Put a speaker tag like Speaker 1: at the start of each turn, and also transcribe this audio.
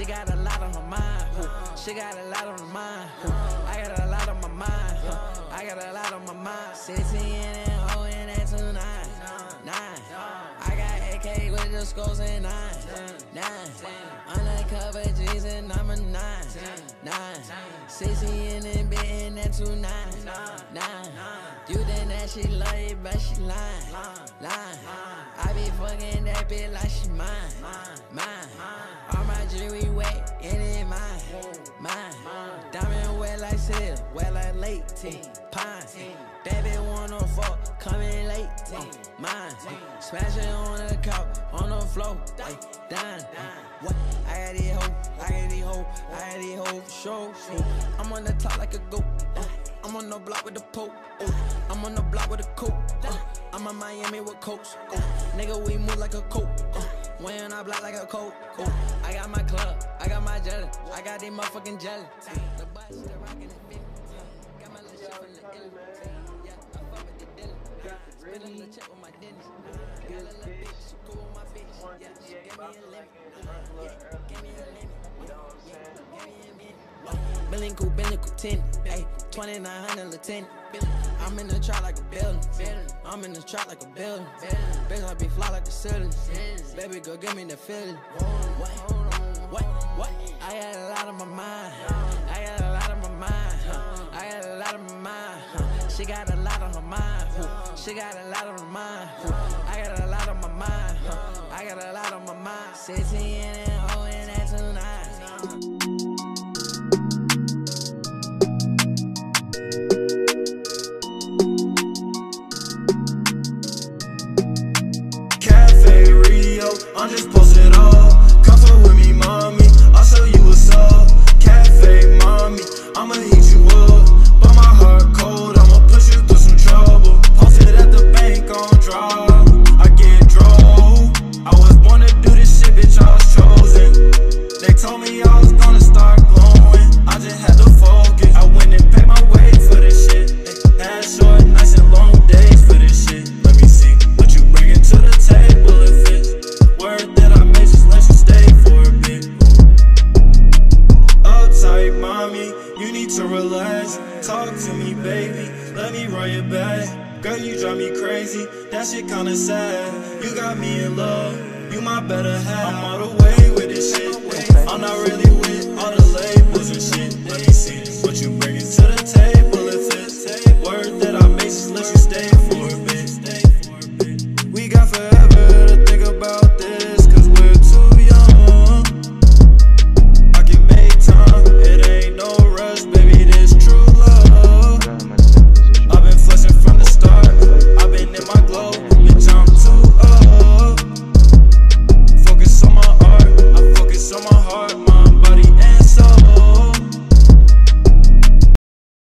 Speaker 1: She got a lot on her mind. She got a lot on her mind. I got a lot on my mind. I got a lot on my mind. 16 and O and that two nine. Nine. I got AK with the scores and nine. Nine. Undercover G's and number nine. Nine. 16 and bitten that two nine. Nine. You think that she love you, but she lying. Lying. I be fucking that bitch like she mine. Mine. Jewelry wet, it mine. Mine. Diamond wet like silk, wet like late. Pine. That bitch wanna fuck, coming late. Mine. Smashing on the couch, on the floor. Ay, dine. What? I got these hoes, I got these hoes, I got these hoes for sure. I'm on the top like a goat. uh, I'm on the block with the poke. Oh, I'm on the block with a coat. Uh, I'm in Miami with coats. Oh, nigga, we move like a coat. Uh, when I block like a coat. I got my my jelly, I got these motherfucking jelly. The bus, the rockin'. Got my little shit from the. Yeah, I fuck with the. Spit a little check with my dentist. Got a little bitch, she cool with my bitch. Yeah, she me a limit. Yeah, me a limit. Yeah, gave me a minute. Billing cool, cool, 10. Ayy, 2900 Lieutenant. I'm in the trap like a building. I'm in the trap like a building. Bitch, I be fly like the ceiling. Baby, go give me the feeling. What? What? What? I got a lot on my mind. I got a lot on my mind. I got a lot on my mind. She got a lot on her mind. She got a lot on her mind. I got a lot on my mind. I got a lot on my mind. 16 and O and that two nine.
Speaker 2: I'm just posted you need to relax. Talk to me, baby. Let me run your back. Girl, you drive me crazy. That shit kinda sad. You got me in love. You my better half. I'm all the way with this shit.